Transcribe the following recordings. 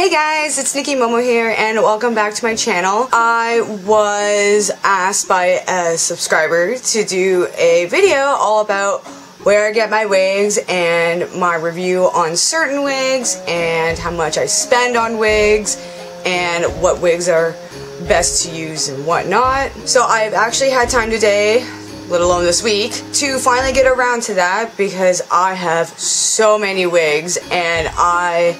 Hey guys, it's Nikki Momo here and welcome back to my channel. I was asked by a subscriber to do a video all about where I get my wigs and my review on certain wigs and how much I spend on wigs and what wigs are best to use and whatnot. So I've actually had time today let alone this week, to finally get around to that because I have so many wigs and I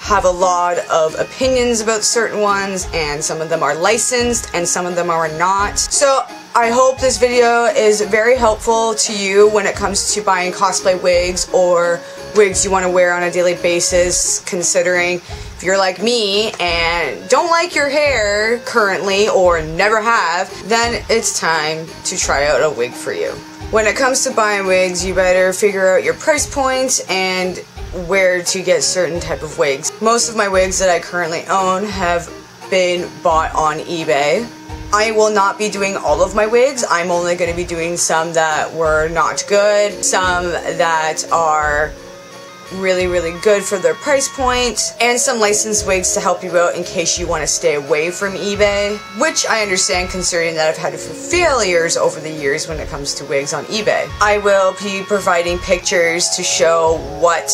have a lot of opinions about certain ones and some of them are licensed and some of them are not. So I hope this video is very helpful to you when it comes to buying cosplay wigs or wigs you want to wear on a daily basis considering if you're like me and don't like your hair currently or never have, then it's time to try out a wig for you. When it comes to buying wigs, you better figure out your price points and where to get certain type of wigs. Most of my wigs that I currently own have been bought on eBay. I will not be doing all of my wigs. I'm only going to be doing some that were not good, some that are really, really good for their price point, and some licensed wigs to help you out in case you want to stay away from eBay, which I understand considering that I've had a few failures over the years when it comes to wigs on eBay. I will be providing pictures to show what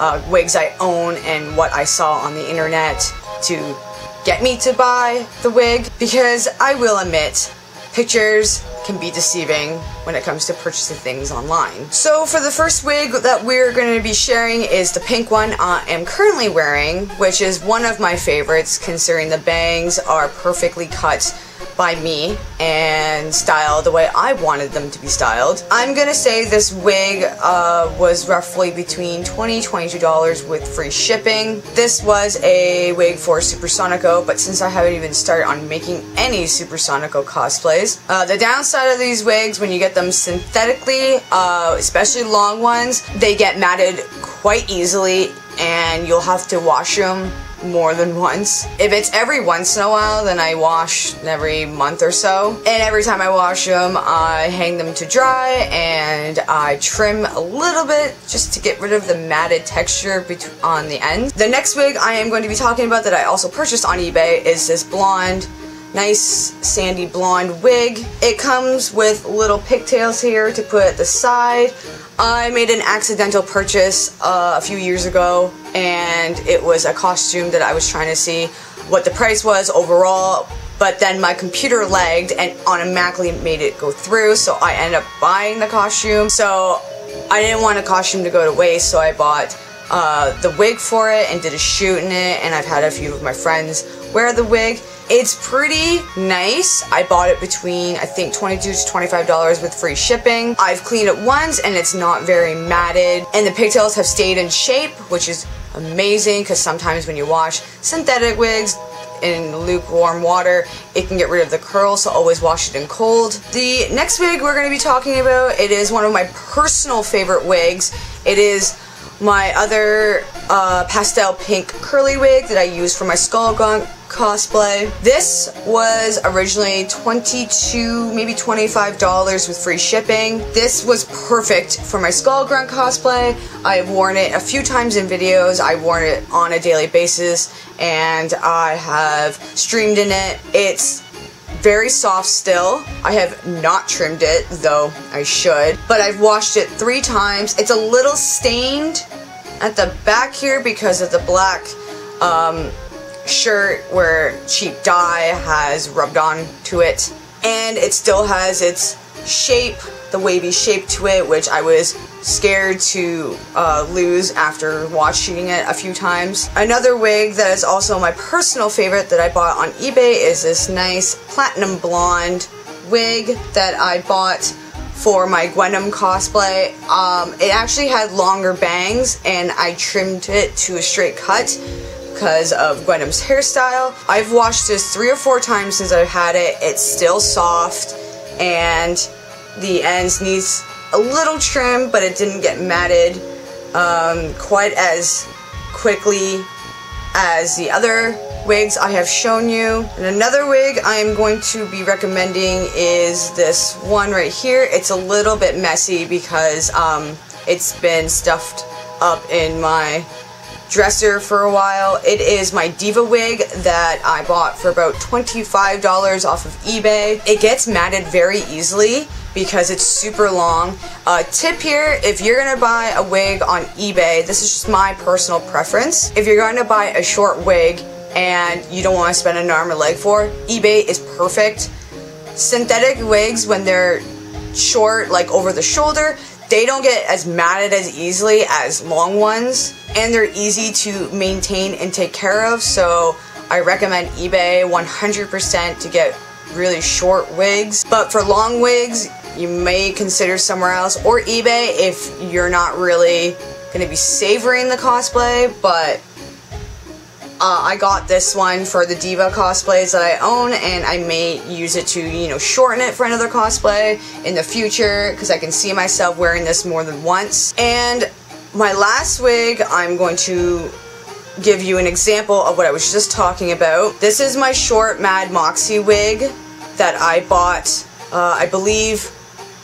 uh, wigs I own and what I saw on the internet to get me to buy the wig because I will admit pictures can be deceiving when it comes to purchasing things online. So for the first wig that we're going to be sharing is the pink one I am currently wearing, which is one of my favorites considering the bangs are perfectly cut by me and styled the way I wanted them to be styled. I'm gonna say this wig uh, was roughly between $20 $22 with free shipping. This was a wig for Supersonico, but since I haven't even started on making any Supersonico cosplays, uh, the downside of these wigs when you get them synthetically, uh, especially long ones, they get matted quite easily and you'll have to wash them more than once. If it's every once in a while, then I wash every month or so. And every time I wash them, I hang them to dry and I trim a little bit just to get rid of the matted texture on the end. The next wig I am going to be talking about that I also purchased on eBay is this blonde nice sandy blonde wig. It comes with little pigtails here to put at the side. I made an accidental purchase uh, a few years ago and it was a costume that I was trying to see what the price was overall but then my computer lagged and automatically made it go through so I ended up buying the costume so I didn't want a costume to go to waste so I bought uh, the wig for it and did a shoot in it and I've had a few of my friends wear the wig it's pretty nice. I bought it between, I think, 22 to $25 with free shipping. I've cleaned it once and it's not very matted. And the pigtails have stayed in shape, which is amazing because sometimes when you wash synthetic wigs, in lukewarm water, it can get rid of the curl, so always wash it in cold. The next wig we're going to be talking about, it is one of my personal favorite wigs. It is my other uh, pastel pink curly wig that I use for my Skull Skullgrunt cosplay. This was originally 22 maybe $25 with free shipping. This was perfect for my Skullgrunt cosplay. I've worn it a few times in videos. I've worn it on a daily basis and I have streamed in it. It's very soft still. I have not trimmed it, though I should. But I've washed it three times. It's a little stained at the back here because of the black um, shirt where cheap dye has rubbed on to it. And it still has its shape, the wavy shape to it, which I was scared to uh, lose after watching it a few times. Another wig that is also my personal favorite that I bought on eBay is this nice platinum blonde wig that I bought for my Gwenom cosplay. Um, it actually had longer bangs and I trimmed it to a straight cut because of Gwenom's hairstyle. I've washed this three or four times since I've had it. It's still soft and the ends needs a little trim, but it didn't get matted um, quite as quickly as the other wigs I have shown you. And another wig I am going to be recommending is this one right here. It's a little bit messy because um, it's been stuffed up in my dresser for a while. It is my D.Va wig that I bought for about $25 off of eBay. It gets matted very easily because it's super long. Uh, tip here, if you're gonna buy a wig on eBay, this is just my personal preference. If you're going to buy a short wig and you don't want to spend an arm or leg for, eBay is perfect. Synthetic wigs, when they're short, like over the shoulder, they don't get as matted as easily as long ones, and they're easy to maintain and take care of, so I recommend eBay 100% to get really short wigs. But for long wigs, you may consider somewhere else or eBay if you're not really going to be savoring the cosplay, but uh, I got this one for the D.Va cosplays that I own, and I may use it to, you know, shorten it for another cosplay in the future, because I can see myself wearing this more than once. And my last wig, I'm going to give you an example of what I was just talking about. This is my short Mad Moxxi wig that I bought, uh, I believe,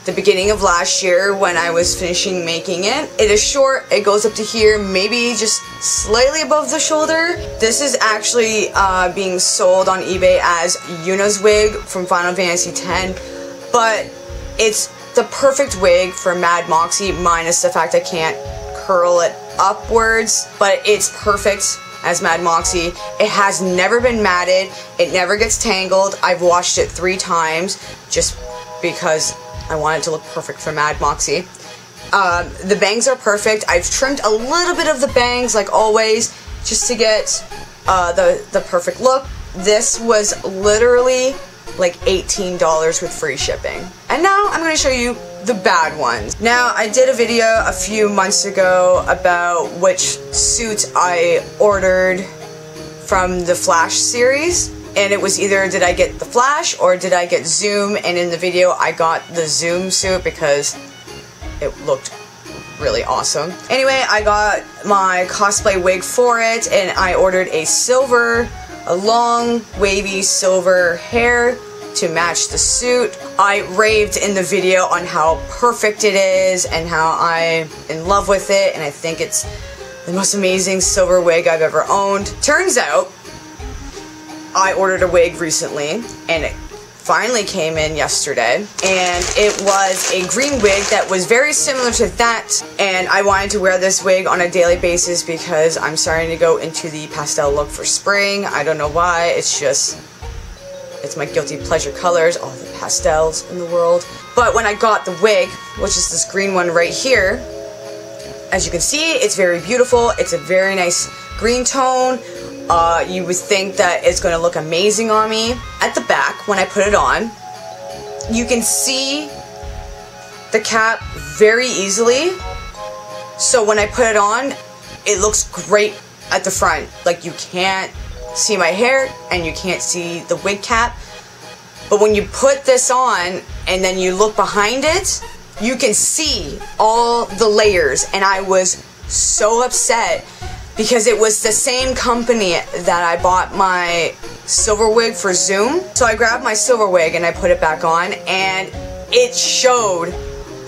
the beginning of last year when I was finishing making it. It is short, it goes up to here, maybe just slightly above the shoulder. This is actually uh, being sold on eBay as Yuna's wig from Final Fantasy X, but it's the perfect wig for Mad Moxxi minus the fact I can't curl it upwards, but it's perfect as Mad Moxxi. It has never been matted, it never gets tangled. I've washed it three times just because I want it to look perfect for Mad Moxxi. Um, the bangs are perfect. I've trimmed a little bit of the bangs, like always, just to get uh, the, the perfect look. This was literally like $18 with free shipping. And now I'm going to show you the bad ones. Now, I did a video a few months ago about which suits I ordered from the Flash series and it was either did I get the Flash or did I get Zoom, and in the video I got the Zoom suit because it looked really awesome. Anyway, I got my cosplay wig for it, and I ordered a silver, a long, wavy silver hair to match the suit. I raved in the video on how perfect it is and how I'm in love with it, and I think it's the most amazing silver wig I've ever owned. Turns out, I ordered a wig recently and it finally came in yesterday and it was a green wig that was very similar to that and I wanted to wear this wig on a daily basis because I'm starting to go into the pastel look for spring. I don't know why, it's just it's my guilty pleasure colors, all the pastels in the world. But when I got the wig, which is this green one right here, as you can see, it's very beautiful. It's a very nice green tone uh, you would think that it's going to look amazing on me. At the back, when I put it on, you can see the cap very easily. So when I put it on, it looks great at the front. Like you can't see my hair and you can't see the wig cap. But when you put this on and then you look behind it, you can see all the layers. And I was so upset because it was the same company that I bought my silver wig for Zoom. So I grabbed my silver wig and I put it back on and it showed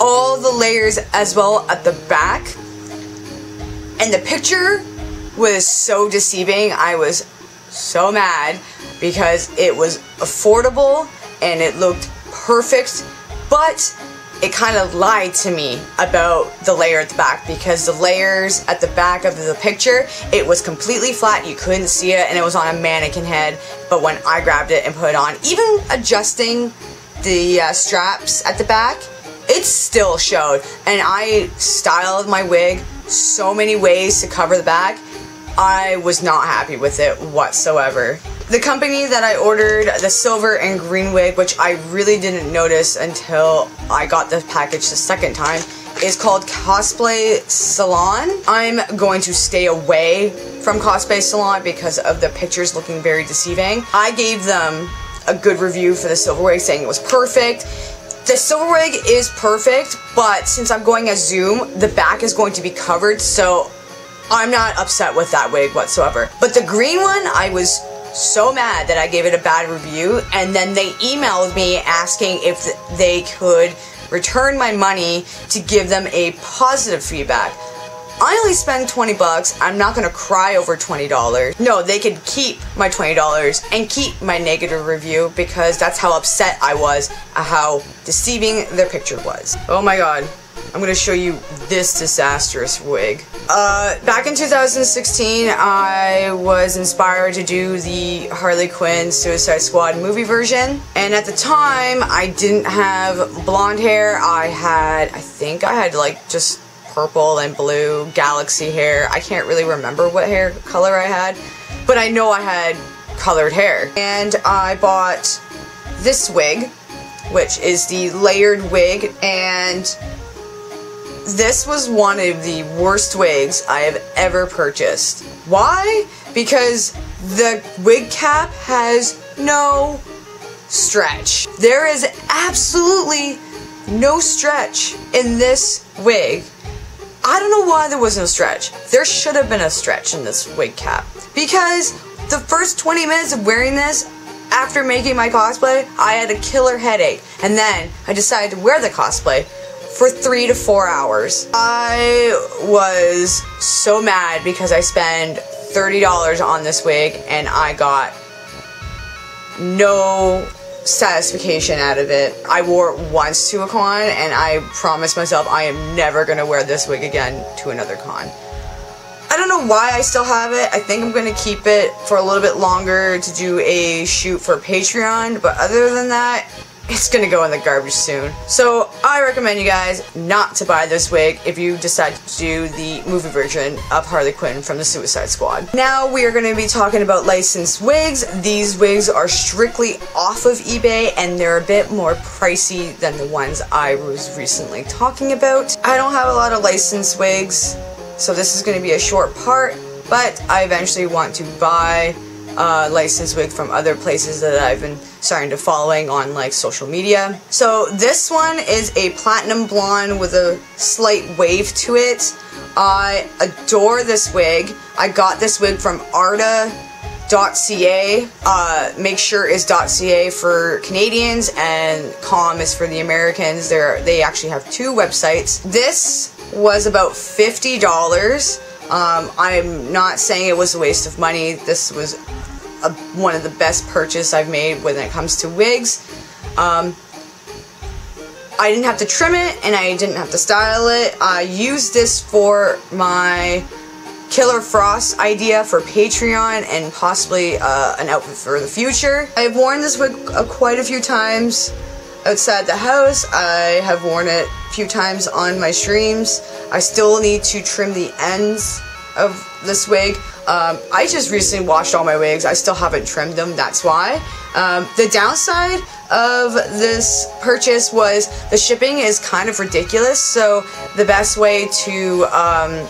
all the layers as well at the back. And the picture was so deceiving. I was so mad because it was affordable and it looked perfect, but it kind of lied to me about the layer at the back because the layers at the back of the picture, it was completely flat, you couldn't see it, and it was on a mannequin head. But when I grabbed it and put it on, even adjusting the uh, straps at the back, it still showed. And I styled my wig so many ways to cover the back. I was not happy with it whatsoever. The company that I ordered the silver and green wig, which I really didn't notice until I got the package the second time, is called Cosplay Salon. I'm going to stay away from Cosplay Salon because of the pictures looking very deceiving. I gave them a good review for the silver wig saying it was perfect. The silver wig is perfect, but since I'm going as Zoom, the back is going to be covered, so I'm not upset with that wig whatsoever. But the green one, I was so mad that I gave it a bad review, and then they emailed me asking if they could return my money to give them a positive feedback. I only spend 20 bucks. I'm not gonna cry over $20. No, they could keep my $20 and keep my negative review because that's how upset I was at how deceiving their picture was. Oh my god. I'm gonna show you this disastrous wig. Uh, back in 2016, I was inspired to do the Harley Quinn Suicide Squad movie version. And at the time, I didn't have blonde hair. I had, I think I had like just purple and blue galaxy hair. I can't really remember what hair color I had, but I know I had colored hair. And I bought this wig, which is the layered wig, and this was one of the worst wigs I have ever purchased. Why? Because the wig cap has no stretch. There is absolutely no stretch in this wig. I don't know why there was no stretch. There should have been a stretch in this wig cap. Because the first 20 minutes of wearing this, after making my cosplay, I had a killer headache. And then I decided to wear the cosplay for three to four hours. I was so mad because I spent $30 on this wig and I got no satisfaction out of it. I wore it once to a con and I promised myself I am never going to wear this wig again to another con. I don't know why I still have it. I think I'm going to keep it for a little bit longer to do a shoot for Patreon, but other than that, it's gonna go in the garbage soon. So I recommend you guys not to buy this wig if you decide to do the movie version of Harley Quinn from the Suicide Squad. Now we are gonna be talking about licensed wigs. These wigs are strictly off of eBay and they're a bit more pricey than the ones I was recently talking about. I don't have a lot of licensed wigs, so this is gonna be a short part, but I eventually want to buy uh, licensed wig from other places that I've been starting to following on like social media. So this one is a platinum blonde with a slight wave to it. I adore this wig. I got this wig from Arda.ca. Uh, make sure is .ca for Canadians and com is for the Americans. They're, they actually have two websites. This was about $50. Um, I'm not saying it was a waste of money. This was a, one of the best purchase I've made when it comes to wigs. Um, I didn't have to trim it and I didn't have to style it. I used this for my Killer Frost idea for Patreon and possibly uh, an outfit for the future. I've worn this wig uh, quite a few times outside the house. I have worn it a few times on my streams. I still need to trim the ends of this wig. Um, I just recently washed all my wigs. I still haven't trimmed them, that's why. Um, the downside of this purchase was the shipping is kind of ridiculous, so the best way to um,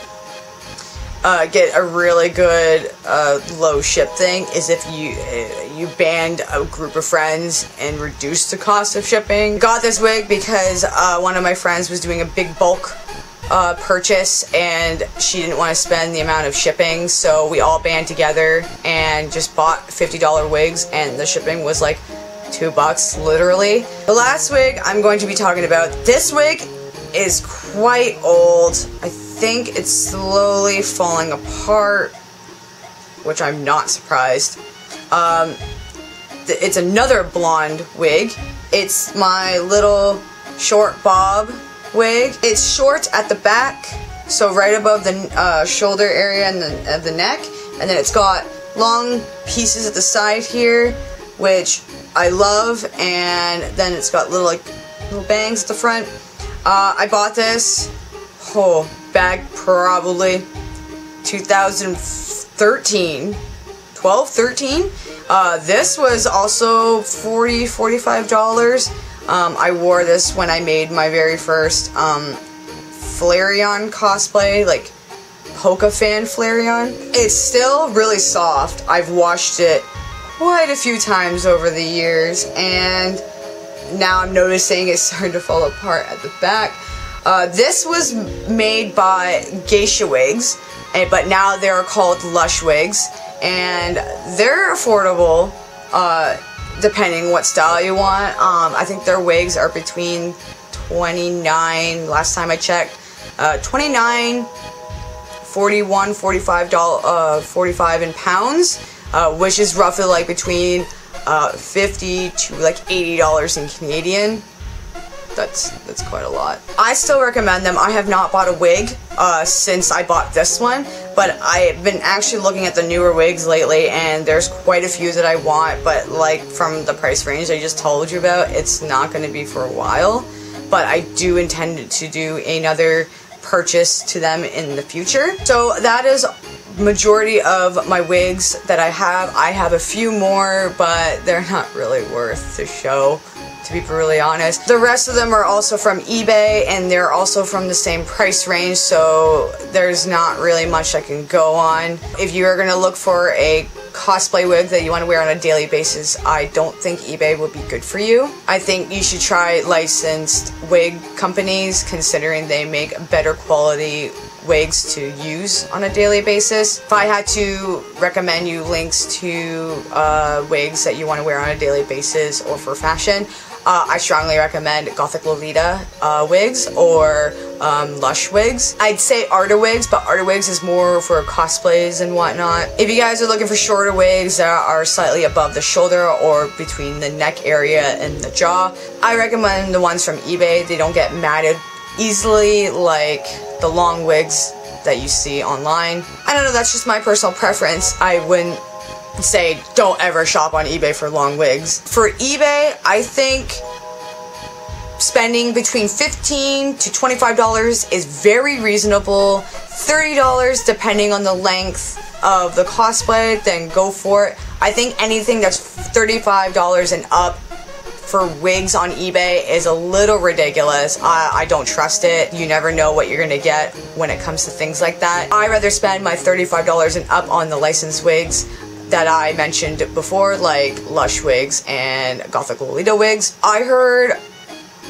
uh, get a really good uh, low ship thing is if you uh, you band a group of friends and reduce the cost of shipping. Got this wig because uh, one of my friends was doing a big bulk uh, purchase and she didn't want to spend the amount of shipping so we all band together and just bought $50 wigs and the shipping was like two bucks literally. The last wig I'm going to be talking about, this wig is quite old. I think it's slowly falling apart which I'm not surprised. Um, it's another blonde wig. It's my little short bob wig. It's short at the back, so right above the uh, shoulder area and the, the neck, and then it's got long pieces at the side here, which I love, and then it's got little like little bangs at the front. Uh, I bought this, oh, bag probably 2013, 12, 13. Uh, this was also 40 $45. Um, I wore this when I made my very first um, Flareon cosplay, like Polka fan Flareon. It's still really soft. I've washed it quite a few times over the years, and now I'm noticing it's starting to fall apart at the back. Uh, this was made by Geisha Wigs, but now they're called Lush Wigs, and they're affordable. Uh, depending what style you want. Um, I think their wigs are between 29, last time I checked, uh, 29 41 45 uh, 45 in pounds uh, which is roughly like between uh, 50 to like 80 dollars in Canadian that's that's quite a lot. I still recommend them. I have not bought a wig uh, since I bought this one, but I've been actually looking at the newer wigs lately, and there's quite a few that I want, but like from the price range I just told you about, it's not going to be for a while. But I do intend to do another purchase to them in the future. So that is majority of my wigs that I have. I have a few more, but they're not really worth the show to be brutally honest. The rest of them are also from eBay and they're also from the same price range so there's not really much I can go on. If you are going to look for a cosplay wig that you want to wear on a daily basis, I don't think eBay would be good for you. I think you should try licensed wig companies considering they make better quality wigs to use on a daily basis. If I had to recommend you links to uh, wigs that you want to wear on a daily basis or for fashion, uh, I strongly recommend Gothic Lolita uh, wigs or um, Lush wigs. I'd say Arda wigs, but Arda wigs is more for cosplays and whatnot. If you guys are looking for shorter wigs that are slightly above the shoulder or between the neck area and the jaw, I recommend the ones from eBay. They don't get matted easily like the long wigs that you see online. I don't know, that's just my personal preference. I wouldn't say don't ever shop on eBay for long wigs. For eBay, I think spending between 15 to $25 is very reasonable. $30 depending on the length of the cosplay, then go for it. I think anything that's $35 and up for wigs on eBay is a little ridiculous. I, I, don't trust it. You never know what you're gonna get when it comes to things like that. I rather spend my $35 and up on the licensed wigs that I mentioned before, like Lush wigs and Gothic Lolita wigs. I heard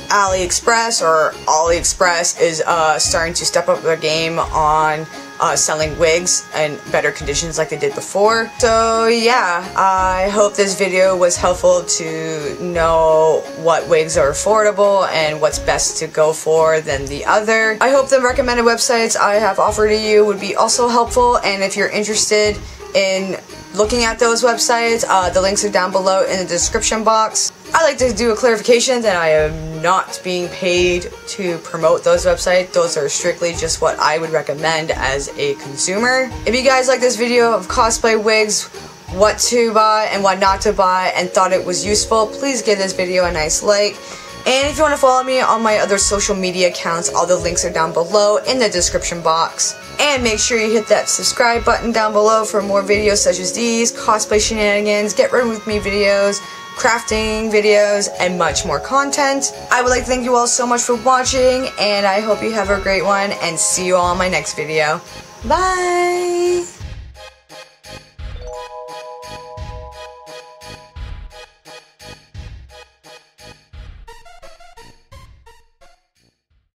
AliExpress or AliExpress is uh, starting to step up their game on uh, selling wigs in better conditions like they did before. So yeah, I hope this video was helpful to know what wigs are affordable and what's best to go for than the other. I hope the recommended websites I have offered to you would be also helpful and if you're interested in looking at those websites. Uh, the links are down below in the description box. I like to do a clarification that I am not being paid to promote those websites. Those are strictly just what I would recommend as a consumer. If you guys like this video of cosplay wigs, what to buy and what not to buy and thought it was useful, please give this video a nice like. And if you want to follow me on my other social media accounts, all the links are down below in the description box. And make sure you hit that subscribe button down below for more videos such as these, cosplay shenanigans, get ready with me videos, crafting videos, and much more content. I would like to thank you all so much for watching, and I hope you have a great one, and see you all in my next video. Bye!